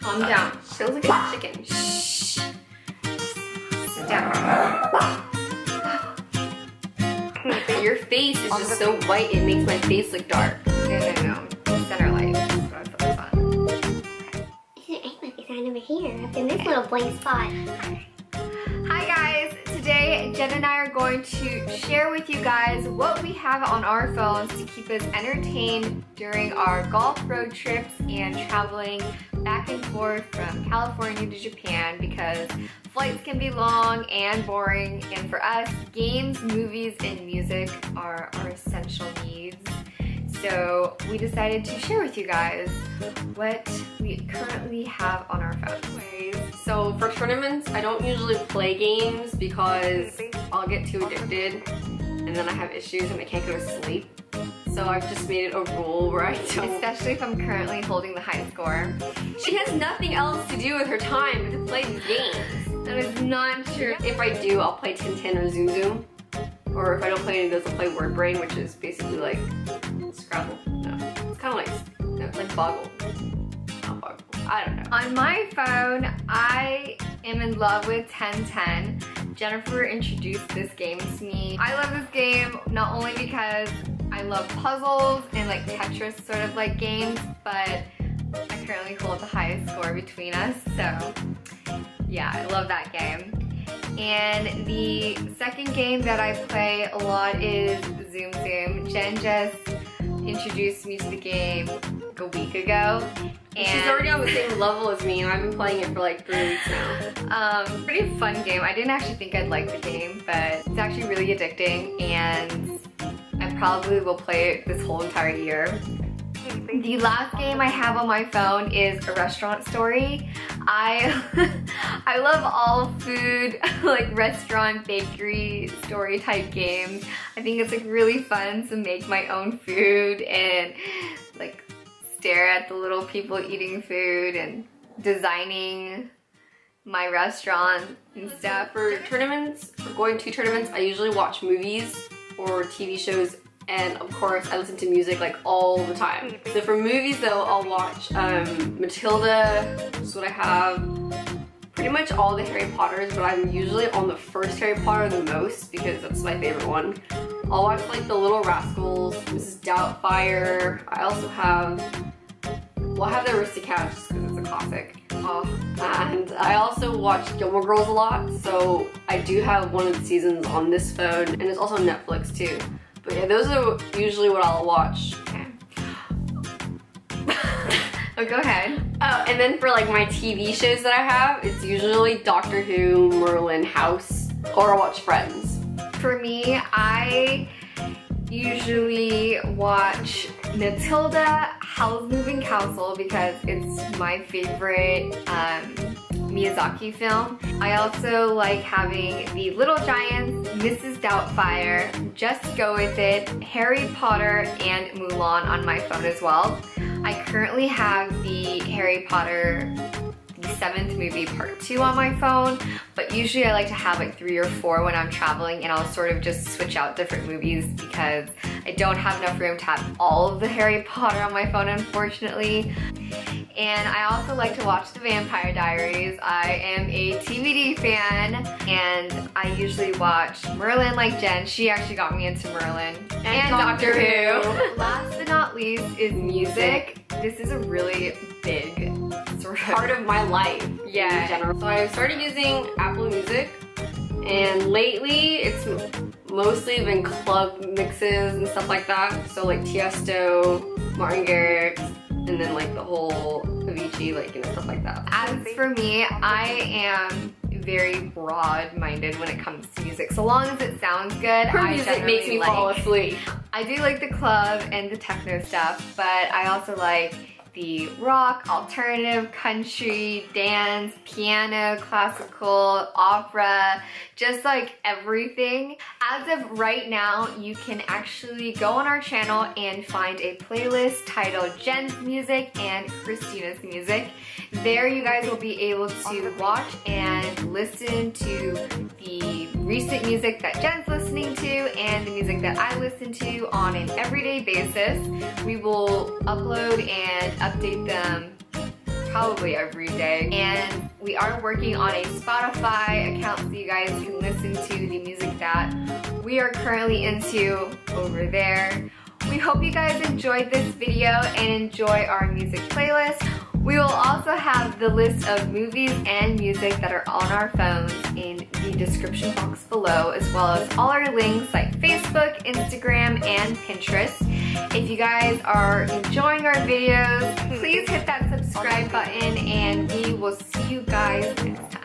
Calm down. She looks like a chicken. Shh. Sit down. Your face is just so white, it makes my face look dark. No, no, no. Center light. That's what I fun. I might be sign over here, in this little blank spot. Hi guys, going to share with you guys what we have on our phones to keep us entertained during our golf road trips and traveling back and forth from California to Japan because flights can be long and boring and for us, games, movies, and music are our essential needs. So we decided to share with you guys what we currently have on our phones. So for tournaments, I don't usually play games because I'll get too addicted and then I have issues and I can't go to sleep. So I've just made it a rule where I don't. Especially if I'm currently holding the high score. She has nothing else to do with her time but to play these games. That is not true. If I do, I'll play 1010 or Tsum Tsum. Or if I don't play any of those, I'll play Word Brain, which is basically like Scrabble. No, it's kind of like, no, it's like Boggle. Not Boggle. I don't know. On my phone, I am in love with 1010. Jennifer introduced this game to me. I love this game not only because I love puzzles and like Tetris sort of like games, but I currently hold the highest score between us, so yeah, I love that game. And the second game that I play a lot is Tsum Tsum. Jen just introduced me to the game like a week ago. And She's already on the same level as me and I've been playing it for like three weeks now. Um, pretty fun game. I didn't actually think I'd like the game, but it's actually really addicting and I probably will play it this whole entire year. The last game I have on my phone is a restaurant story. I I love all food, like restaurant, bakery, story type games. I think it's like really fun to make my own food and like stare at the little people eating food and designing my restaurant and stuff. For tournaments, for going to tournaments, I usually watch movies or TV shows and of course I listen to music like all the time. So for movies though, I'll watch um, Matilda, is what I have. Pretty much all the Harry Potters, but I'm usually on the first Harry Potter the most because that's my favorite one. I'll watch like The Little Rascals, Mrs. Doubtfire. I also have, well I have the Aristocats just because it's a classic. Oh, and I also watch Gilmore Girls a lot, so I do have one of the seasons on this phone, and it's also Netflix too. But yeah, those are usually what I'll watch. Okay. oh, go ahead. Oh, and then for like my TV shows that I have, it's usually Doctor Who, Merlin, House, or I watch Friends. For me, I usually watch Matilda, Howl's Moving Castle because it's my favorite um, Miyazaki film. I also like having The Little Giants, Mrs. Doubtfire, Just Go With It, Harry Potter, and Mulan on my phone as well. I currently have the Harry Potter the seventh movie part two on my phone, but usually I like to have like three or four when I'm traveling and I'll sort of just switch out different movies because I don't have enough room to have all of the Harry Potter on my phone, unfortunately. And I also like to watch The Vampire Diaries. I am a TVD fan and I usually watch Merlin like Jen. She actually got me into Merlin. And, and Doctor, Doctor Who. Who. Last but not least is music. This is a really big sort of part of my life yeah. in general. So I started using Apple Music and lately it's mostly been club mixes and stuff like that. So like Tiesto, Martin Garrix, and then like the whole Avicii, like, you know, stuff like that. As for me, I am very broad-minded when it comes to music. So long as it sounds good, Her music makes me like, fall asleep. I do like the club and the techno stuff, but I also like the rock, alternative, country, dance, piano, classical, opera, just like everything. As of right now, you can actually go on our channel and find a playlist titled Jen's Music and Christina's Music. There you guys will be able to watch and listen to recent music that Jen's listening to and the music that I listen to on an everyday basis. We will upload and update them probably every day. And we are working on a Spotify account so you guys can listen to the music that we are currently into over there. We hope you guys enjoyed this video and enjoy our music playlist. We will also have the list of movies and music that are on our phones in the description box below, as well as all our links like Facebook, Instagram, and Pinterest. If you guys are enjoying our videos, please hit that subscribe button and we will see you guys next